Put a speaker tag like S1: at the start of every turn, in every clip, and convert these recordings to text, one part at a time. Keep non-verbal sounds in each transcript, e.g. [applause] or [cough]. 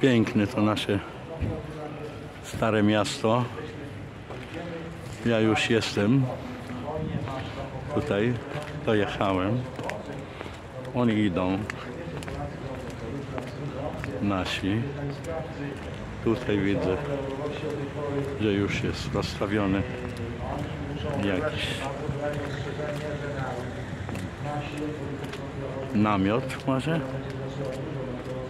S1: Piękne to nasze stare miasto. Ja już jestem tutaj, dojechałem. Oni idą. Nasi. Tutaj widzę, że już jest rozstawiony jakiś namiot może?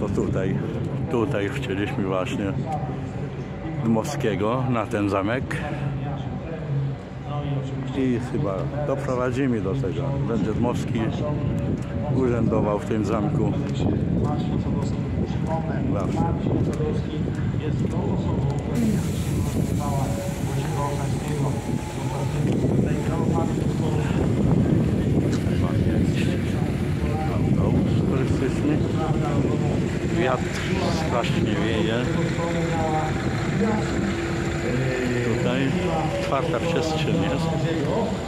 S1: To tutaj, tutaj chcieliśmy właśnie Dmowskiego na ten zamek. I chyba doprowadzimy do tego. Będzie Dmowski urzędował w tym zamku. Zawsze. Czwarta przestrzeń jest.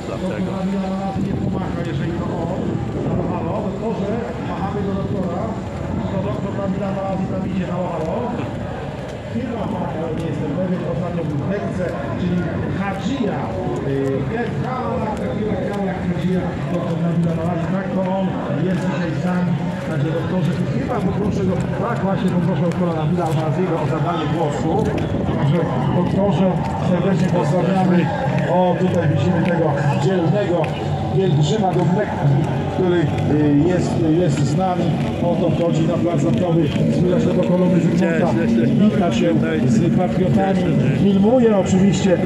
S1: Dlatego.
S2: nie pomaga, jeżeli to on. Halo, halo, doktorze, machamy do doktora. To doktor Kamila na tam idzie, halo, halo. Firma taka, nie jestem pewien, ostatnio był Hekce, czyli Hadzija. Kala, takiego Kala Hadzija, doktor Kamila na tak to on jest dzisiaj z. Także doktorze, chyba poproszę go, tak właśnie poproszę doktora Nabila Almaziego o zabranie głosu. Także doktorze, serdecznie pozdrawiamy. O, tutaj widzimy tego dzielnego pielgrzyma do Mekki, który y, jest, jest z nami. Oto wchodzi na plac zamkowy, zbliża się do kolumny Zygmunta, wita się z patriotami, filmuje oczywiście y,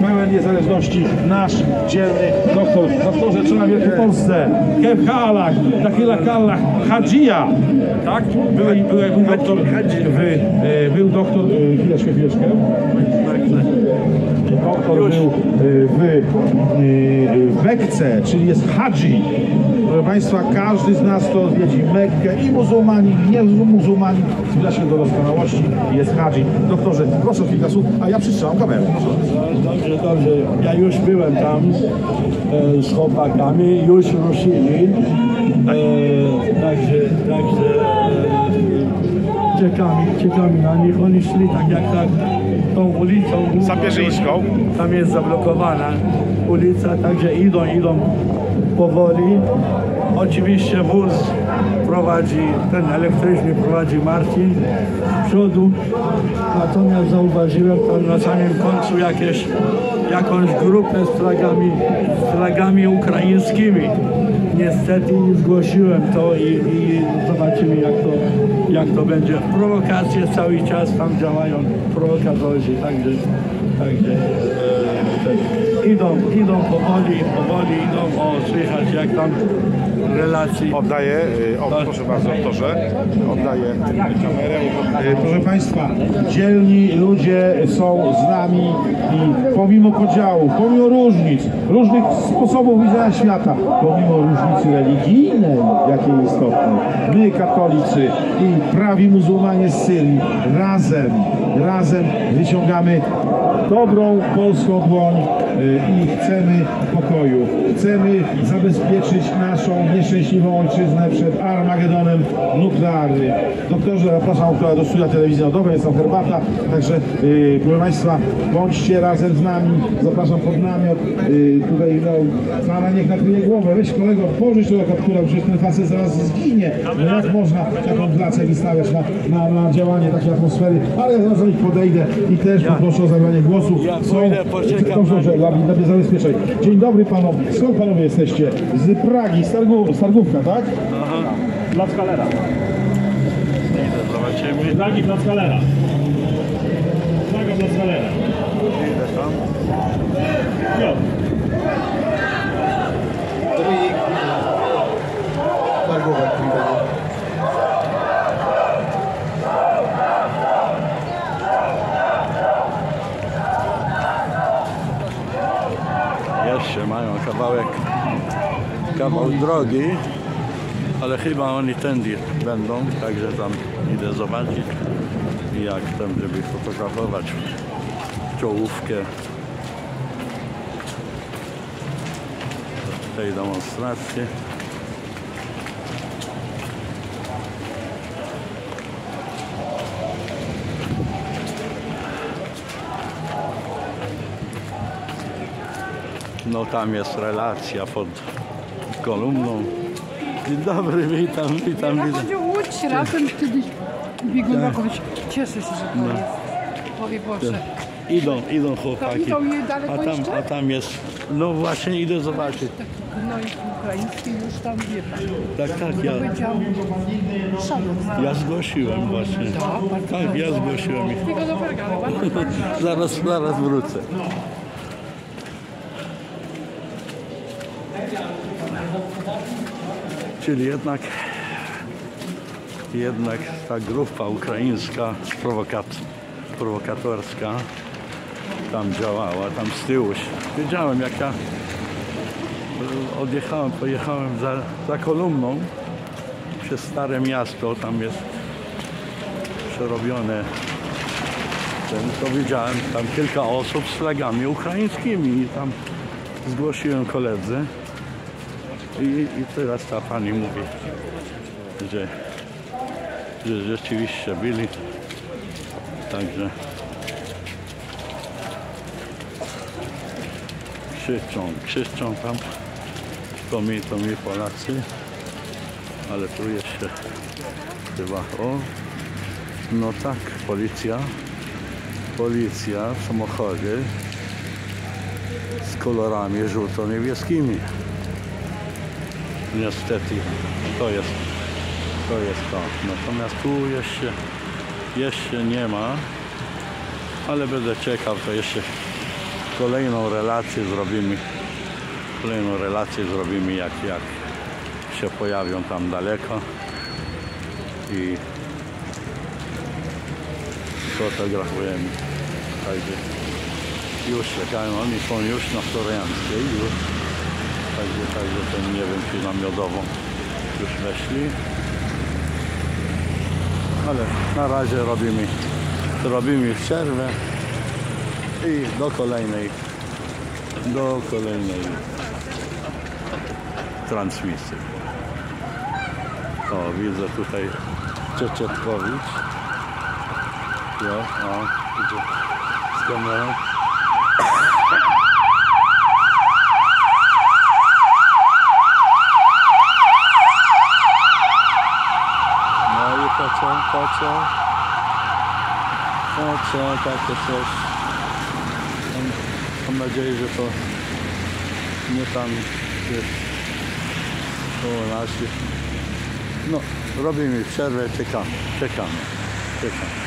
S2: pełen niezależności nasz dzielny doktor. Doktorze, co na Wielkopolsce? Kev Halak, Takila Kallach, Hadzija. Tak? Był, był, był doktor, wy, y, był doktor, y, chwileczkę, chwileczkę. Doktor był y, w, y, w Mekce, czyli jest hadzi. Proszę Państwa, każdy z nas to odwiedzi Mekkę i muzułmani, i nie muzułmani, zbliża się do doskonałości jest hadzi. Doktorze, proszę kilka słów, a ja przytrzymam kamerę.
S3: Dobrze, dobrze. Ja już byłem tam e, z chłopakami, już ruszyli. E, także także e, czekamy, czekamy na nich. Oni szli tak jak tak tą ulicą.
S2: Sapieżyńską.
S3: Tam jest zablokowana ulica, także idą, idą powoli. Oczywiście wóz prowadzi, ten elektryczny prowadzi Marcin z przodu. Natomiast zauważyłem tam na samym końcu jakieś, jakąś grupę z flagami, z flagami ukraińskimi. Niestety nie zgłosiłem to i, i to, jak to będzie. Prowokacje cały czas tam działają, prowokatorzy, także, także e, idą, idą powoli, powoli idą, o słychać jak tam relacji.
S2: Oddaję, y, o, proszę bardzo, doktorze, oddaję kamerę. Y, Proszę Państwa, dzielni ludzie są z nami i pomimo podziału, pomimo różnic, różnych sposobów widzenia świata, pomimo różnicy religijnej, jakiej istotnej, my katolicy i prawi muzułmanie z Syrii razem, razem wyciągamy dobrą polską dłoń i chcemy pokoju. Chcemy zabezpieczyć naszą nieszczęśliwą ojczyznę przed Armagedonem nuklearnym. Doktorze, zapraszam do studia telewizji narodowej, jest tam herbata, także y, proszę Państwa, bądźcie razem z nami, zapraszam pod namiot, y, tutaj no, Sara niech nakryje głowę, weź kolego, pożycz tego kaptura, przecież ten facet zaraz zginie, no jak można taką placę wystawiać na, na, na działanie takiej atmosfery, ale ja zaraz do nich podejdę i też poproszę o zabranie głosu.
S3: Ja poczekam
S2: Dobrze, że dla mnie zabezpieczaj. Dzień dobry panom, skąd panowie jesteście? Z Pragi, Stargów, Stargówka, tak?
S4: Plac Kalera.
S1: Idę, zobaczymy.
S4: Dragi Plac Kalera. Flaga
S1: Mają
S4: kawałek,
S1: kawał drogi, ale chyba oni tędy będą, także tam idę zobaczyć jak tam, tędy wyfotografować czołówkę tej demonstracji. No tam jest relacja pod kolumną. Dzień dobry, witam, witam, witam.
S5: Chodził Łódź razem kiedyś biegunować. Cieszę się, że to jest. Powie Boże.
S1: Idą, idą chłopaki.
S5: idą daleko
S1: A tam,
S5: jeszcze?
S1: a tam jest, no właśnie idę zobaczyć.
S5: Gnojek ukraiński już tam wie pan.
S1: Tak, tak, ja,
S5: Powiedział
S1: ja zgłosiłem właśnie. Tak, ja zgłosiłem ich.
S5: Tylko do Bergana, bardzo [laughs] proszę.
S1: Zaraz, zaraz wrócę. Czyli jednak, jednak ta grupa ukraińska prowokat, prowokatorska tam działała, tam z tyłu. Wiedziałem jak ja e, odjechałem, pojechałem za, za kolumną. Przez Stare Miasto, tam jest przerobione. Ten, to widziałem tam kilka osób z flagami ukraińskimi i tam zgłosiłem koledze i, i teraz ta pani mówi, że, że rzeczywiście byli. Także krzyczą, krzyczą tam. To mi, to mi Polacy. Ale tu jeszcze chyba o no tak, policja. Policja w samochodzie z kolorami żółto-niebieskimi. Niestety to jest to jest to. Natomiast tu jeszcze jeszcze nie ma, ale będę czekał, to jeszcze kolejną relację zrobimy. Kolejną relację zrobimy jak, jak się pojawią tam daleko i fotografujemy. Także już czekają, oni są już na Florianckiej już. Także, także ten nie wiem czy namiotową już weszli. Ale na razie robimy, robimy przerwę i do kolejnej do kolejnej transmisji. O, widzę tutaj Czeczetkowicz. Jo, o, idzie z kamerą. No Po co takie coś? Mam, nadzieję, że to nie tam jest koło nas. No, robimy przerwę, czekamy, czekamy, czekamy.